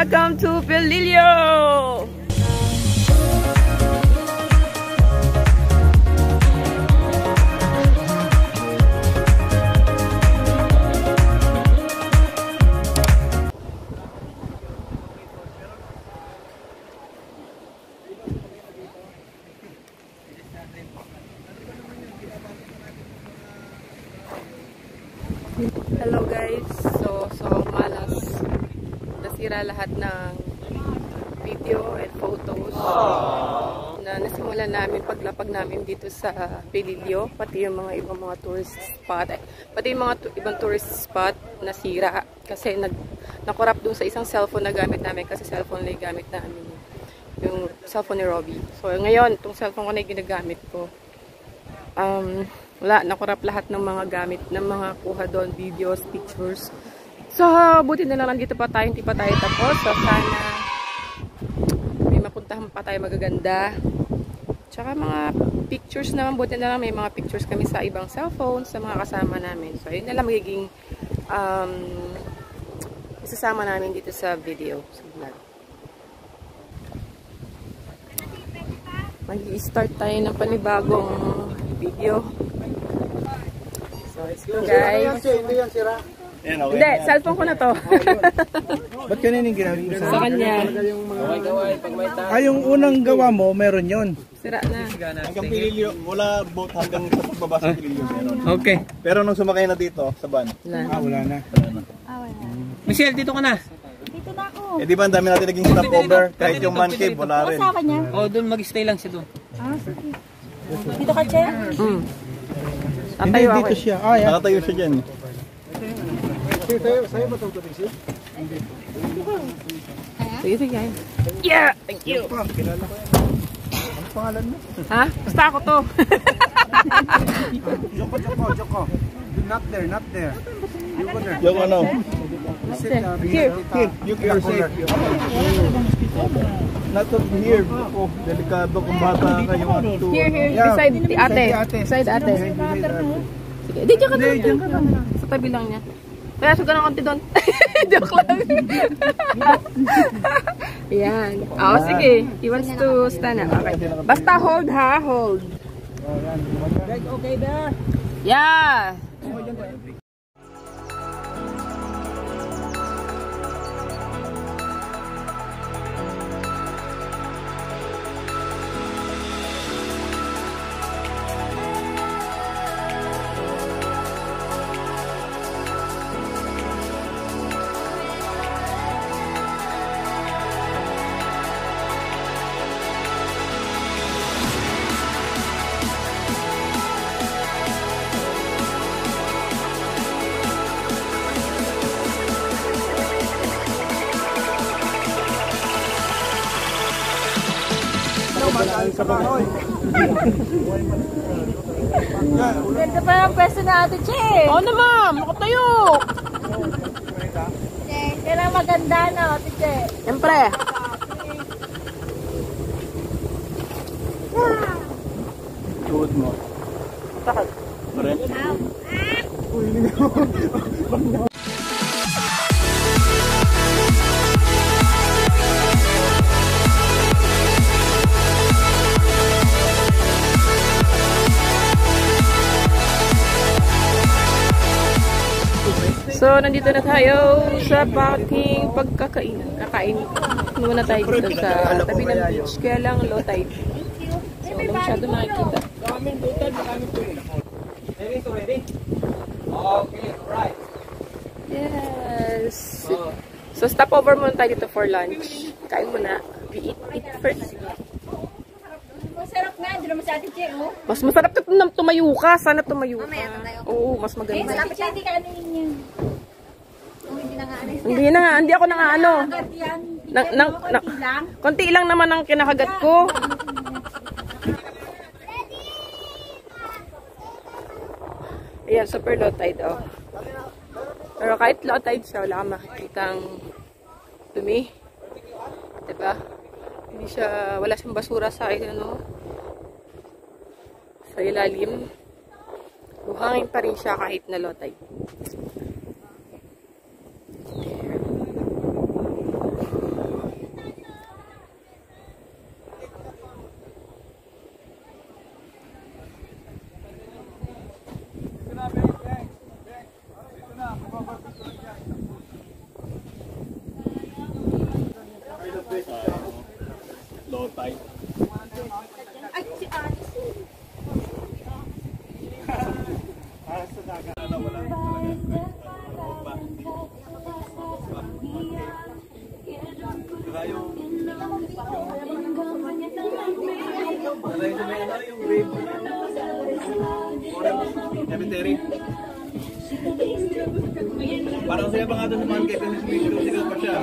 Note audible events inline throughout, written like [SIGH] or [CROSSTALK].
Welcome to Pelilio! Hello guys. So, so malas. Nasira lahat ng video and photos na nasimulan namin paglapag namin dito sa Pelilio. Pati yung mga ibang mga tourist spot. eh, Pati yung mga ibang tourist spot nasira. Kasi nag, nakorap doon sa isang cellphone na gamit namin. Kasi cellphone na gamit namin. Yung cellphone ni Robbie. So ngayon, itong cellphone ko na ginagamit ko um, wala, nakurap lahat ng mga gamit, ng mga kuha doon, videos, pictures. So, buti na lang nandito pa tayo, hindi pa tayo tapos. So, sana may mapuntahan pa tayo magaganda. Tsaka mga pictures naman, buti na lang may mga pictures kami sa ibang cellphone, sa mga kasama namin. So, yun na lang magiging um, isasama namin dito sa video, sa vlog. Mag-start tayo ng panibagong video. So, let's go guys. Hindi yan sira. Hindi, cellphone ko na to. [LAUGHS] Ba't kanina yung ginagawa? sa kanya. Ah, yung unang gawa mo, meron yon. Sira na. Hanggang Pililio, wala boat hanggang sa pagbaba sa Pililio meron. Okay. Pero nung sumakay na dito, sa van, Wala na. Ah, wala na. wala na. Michelle, dito ka na. Dito na ako. Eh di ba ang dami natin naging stopover? Kahit yung man cave, wala rin. Asawa niya? O, doon mag-stay lang siya doon. Ah, sige. Dito ka, Che? Mm. Hindi, dito siya. Ah, yan. Nakatayo siya dyan. Sige, sige. Yeah! Thank you. Ano pangalan mo? Ha? Basta ako to. [LAUGHS] Joko, Joko, Joko. Not there, not there. You go there. Ano, Sit down. Here. Here. You are safe. not up here. Oh, delikado kung bata kayo. Here, here. Beside the ate. Beside the ate. Beside the ate. Sige. Di, Hindi, dyan ka lang. Sa tabi lang niya. Kaya suga ng konti doon. [LAUGHS] Joke lang. [LAUGHS] Yan. Oh, sige. He wants to stand up. Okay. Basta hold ha, hold. Okay ba? Yeah. Ganda pa ang pwesto na ate, Che. Oo na ma'am. Nakatayo. Kailangan maganda na, ate, Che. Siyempre. Tuod mo. Takot. Pare. [LAUGHS] So, nandito na tayo sa ating pagkakain. Kakain muna tayo dito sa tabi ng beach. Kaya lang low tide. So, wala masyado nakikita. Yes. So, stop over muna tayo dito for lunch. Kain muna. We eat, eat first. Masarap nga, hindi naman si ate, Che, oh. Mas masarap tum tum- tumayo ka. Sana tumayo ka. Oo, mas Eh, maganda. malapit siya, hindi ka ano yun yan. Oh, hindi na nga ano yun. Hindi na nga, hindi ako na nga ano. Nang, nang, nang, Konti lang. konti lang naman ang kinakagat ko. Ayan, super low tide, oh. Pero kahit low tide siya, wala kang makikitang dumi. Diba? Hindi siya, wala siyang basura sa, ano, sa ilalim. Buhangin pa rin siya kahit na Orange cemetery. Parang sila pa nga doon sa man kahit yung sigaw pa siya.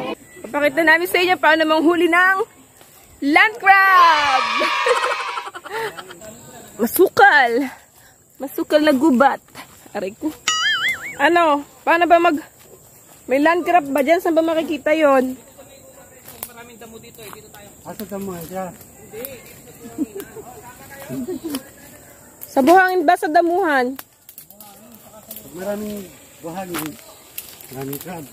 Papakita namin sa inyo paano manghuli ng land crab! [LAUGHS] Masukal! Masukal na gubat. Aray ko. Ano? Paano ba mag... May land crab ba dyan? Saan ba makikita yon? Asa ka mo siya? Sa buhangin ba sa damuhan? Pag maraming buhangin, maraming crab.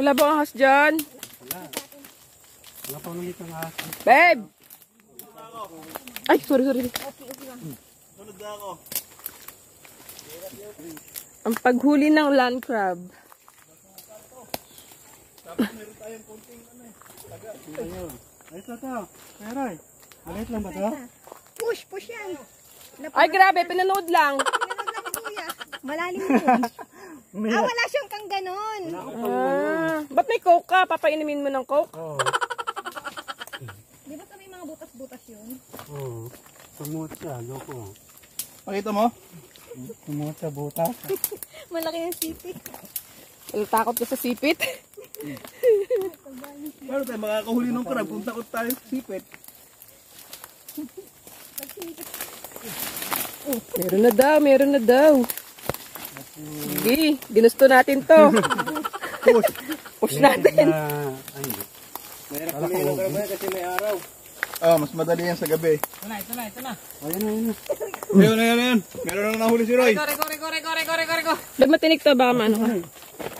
Wala ba ang ahas dyan? Mga pangulit ang ahas. Babe! Ay, sorry, sorry. Sunod na ako. Ang paghuli ng land crab. Ayun. Ito to. Meron. Maliit lang ba to? Push, push yan. Ay, grabe, pinanood lang. [LAUGHS] Pinanood lang ni Kuya. Malalim yun. May ah, wala siyang kang ganon. Ah, ba't may coke ka? Papainumin mo ng coke? Oo. Di ba may mga butas-butas yun? Oo. Sumut siya. Loko. Pakita mo? Sumut sa butas. [LAUGHS] Malaki yung sipit. Takot ka sa sipit. Paano tayo makakahuli ng crab kung takot tayo sa sipit? Meron na daw, meron na daw. Sige, ginusto natin to. Push! [LAUGHS] Push natin. Na. Mahirap huli ng crab kasi may araw. Ah, mas madali yan sa gabi. Ito na, ito na, ito na. Ayun na, ayun na. Ayun, ayun, ayun. Meron nang nahuli si Roy. Kore, kore, kore, kore, kore, kore, kore. Ba't matinik to? Baka maano ka.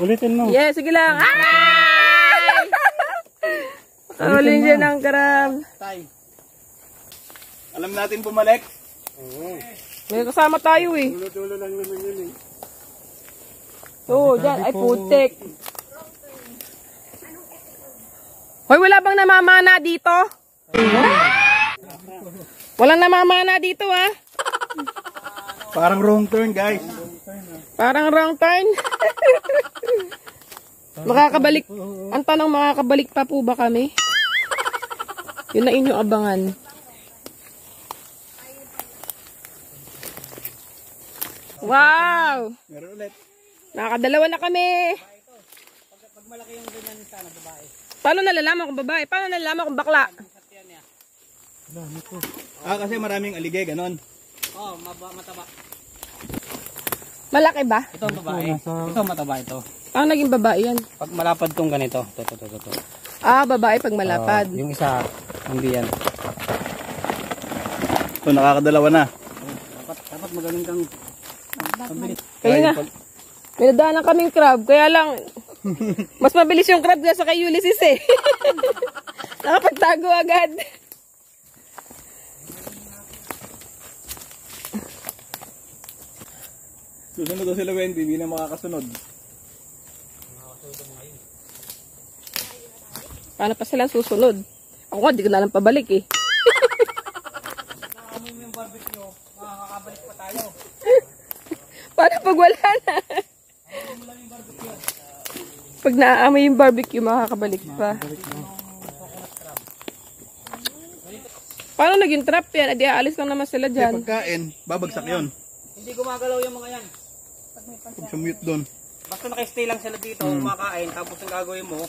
Ulitin mo. Yeah, sige lang. Ay! [LAUGHS] Nakahuli dyan ng crab. Tay. Alam natin bumalik. May kasama tayo eh. Tulo-tulo lang naman yun eh. Oo, dyan. Ay, putik. Hoy, wala bang namamana dito? Walang namamana dito ah. Parang wrong turn, guys. Parang wrong turn. [LAUGHS] makakabalik. Ang tanong, makakabalik pa po ba kami? Yun na inyong abangan. Wow! Meron ulit. Nakakadalawa na kami. Paano nalalaman kung babae? Paano nalalaman kung bakla? Ah, kasi maraming aligay, ganon. Oh, maba, mataba. Malaki ba? Ito ang babae. Ito mataba ito. Paano naging babae yan? Pag malapad tong ganito. Ito, ito, ito, ito. Ah, babae pag malapad. Oh, yung isa, hindi yan. So, nakakadalawa na. Dapat, dapat magaling kang Kaya nga. May nadaanan kaming crab. Kaya lang, [LAUGHS] mas mabilis yung crab sa kay Ulysses eh. [LAUGHS] Nakapagtago agad. Susunod daw sila Wendy, hindi na makakasunod. Paano pa silang susunod? Ako nga, di ko na lang pabalik eh. [LAUGHS] Paano pag wala na? Pag naaamoy yung barbecue, makakabalik pa. Paano naging trap yan? Adi aalis lang naman sila Kasi dyan. pagkain, babagsak yon. Hindi gumagalaw yung mga yan. Pag sumute doon. Basta nakistay lang sila dito, kumakain, tapos ang gagawin mo,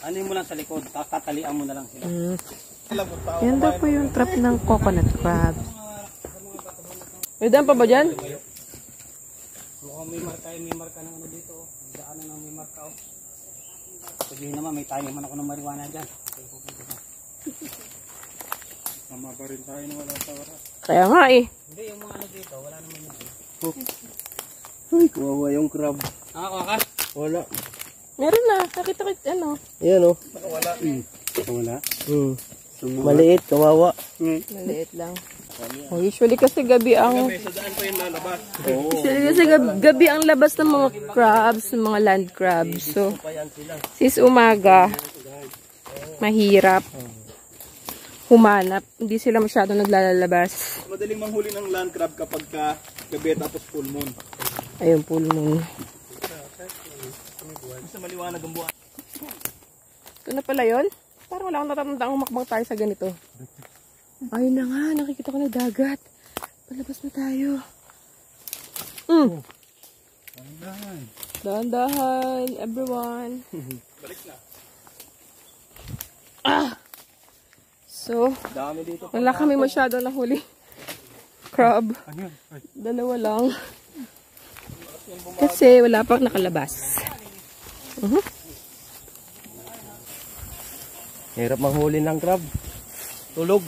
ano mo lang sa likod, tapos tatalian mo na lang sila. Yan daw po yung trap ng coconut crab. May daan pa ba dyan? Mukhang may marka, may marka ng ano dito, oh. daanan ng may marka. Oh. Sabihin naman, may tayo man ako ng marijuana dyan. [LAUGHS] Tama pa rin tayo na wala sa oras. Kaya nga eh. Hindi, yung mga ano dito, wala naman yun. Ay, kawawa yung crab. Nakakuha ka? Wala. Meron na. Nakita ko ano. Ayan o. Nakawala. Wala. Hmm. Maliit, kawawa. Maliit lang. Oh, usually kasi gabi ang May sa daan pa yung lalabas. usually kasi gabi, gabi ang labas ng mga crabs, ng mga land crabs. So, sis umaga, mahirap. humanap. Hindi sila masyado naglalabas. Madaling manghuli ng land crab kapag ka gabi tapos full moon. Ayun, full moon. Basta maliwanag ang buwan. Ito na pala yun? Parang wala akong natatandaan umakbang tayo sa ganito. Ayun na nga, nakikita ko na dagat. Palabas na tayo. Mm. Dahan-dahan, everyone. [LAUGHS] Balik na. Ah! So, Dami dito. wala kami masyado na huli. Crab. Ano Dalawa lang. Kasi wala pang nakalabas. Mhm. Hirap manghuli ng crab. Tulog.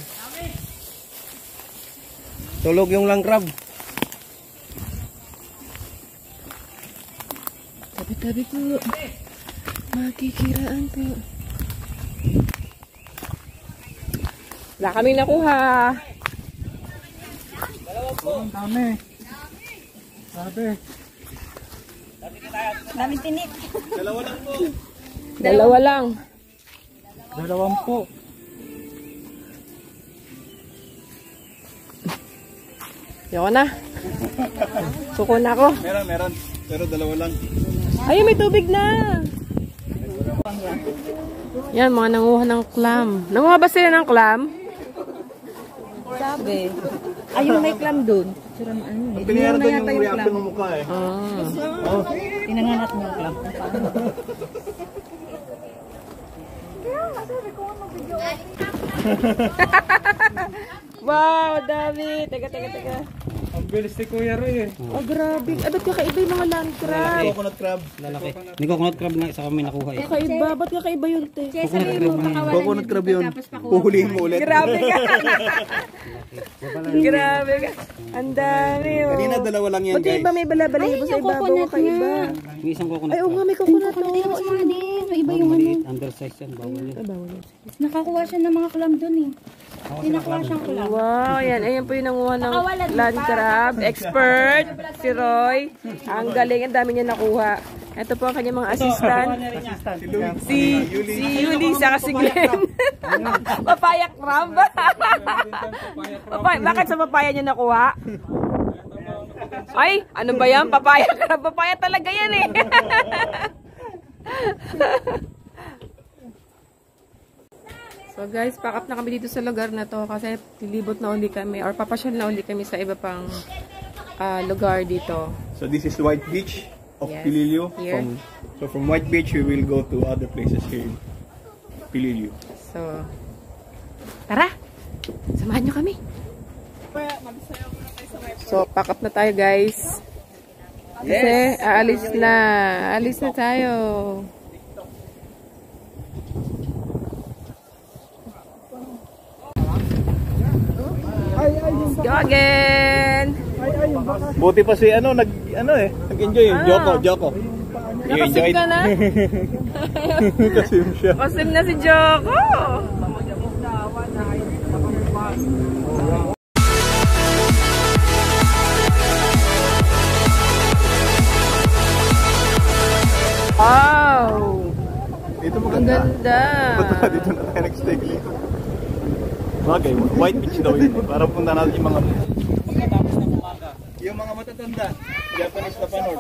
Tulog yung lang crab. Tabi-tabi po. Makikiraan po. Wala kami nakuha. oh, ang dami. Sabi. Daming tinik. Dalawa lang po. Dalawa lang. Dalawampu. Yoko na. Suko na ako. Meron, meron. Pero dalawa lang. Ayun, may tubig na. Yan, mga nanguha ng clam. Nanguha ba sila ng clam? Sabi. Ayun may clam doon. Suram ano eh. Pinayara doon yung reaction ng mukha eh. Ah. Tinanganat mo yung clam. [LAUGHS] Wow, dami. Teka, teka, teka. Bilis ni Kuya Roy eh. Oh, grabe. Ah, ba't kakaiba yung mga land crab? Coconut crab. Lalaki. May coconut crab na isa kami nakuha eh. Kakaiba. Ba't kakaiba yun, te? Coconut crab yun. Huhulihin mo ulit. Grabe ka. [LAUGHS] Grabe ka. Ang dami, oh. Kanina dalawa lang yan Ba't yung guys. iba may bala-balahibo sa ibabaw kakaiba? May isang coconut Ay, oo nga, may coconut Kukunin to. mo sa May iba yung ano. maliit. Undersize yan. Bawal yun. Nakakuha siya ng mga clam doon eh. Tinakuha siyang clam. Wow, yan. Ayan po yung nanguha ng land crab. Expert, si Roy. Ang galing. Ang dami niya nakuha. Ito po ang kanyang mga assistant. Si, si Yuli, saka si Glenn. papaya crab. papaya, bakit sa papaya niya nakuha? Ay, ano ba yan? Papaya crab. Papaya talaga yan eh. [LAUGHS] So guys, pack up na kami dito sa lugar na to kasi lilibot na uli kami or papasyal na uli kami sa iba pang ah, lugar dito. So this is White Beach of Yes. Pililio. Here. From, so from White Beach we will go to other places here in Pililio. So, tara! Samahan nyo kami. So, pack up na tayo guys. Kasi, aalis na. Aalis na tayo. Let's go again! Buti pa si ano nag ano eh, nag-enjoy yung Ah. Joko, Joko. Nakasim ka na? Kasi [LAUGHS] siya. Kasim na si Joko! Ganda! dito na tayo nag-stay dito. Okay, White Beach daw yun. Para punta natin yung mga yung mga matatanda, Japanese na panor.